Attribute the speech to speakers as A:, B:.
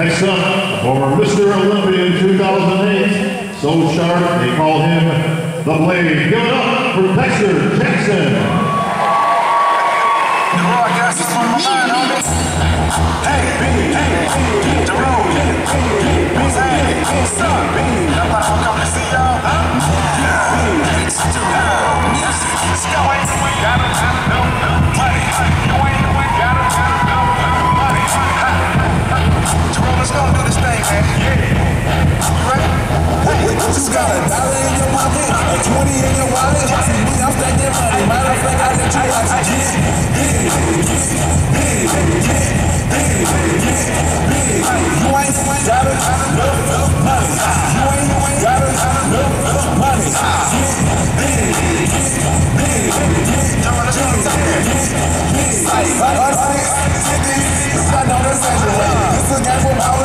A: Next up, former Mr. Olympia in 2008, so sharp they call him the Blade. Give it up for Dexter Jackson.
B: The from my mind, homie. Hey, hey, hey, the road. Hey, what's up? I'm about to come to see y'all, huh? Yeah, it's the road. You
C: got a dollar in your pocket, a 20 in your wallet. See me, I'm stacking money. Matter of fact, I let you watch it. Get, get, get, get, get, get, get, get. You ain't got enough money. You ain't got enough money. Get, get, get, get, get.
B: This thing.
C: I know that's exaggerate. This a game for ballers,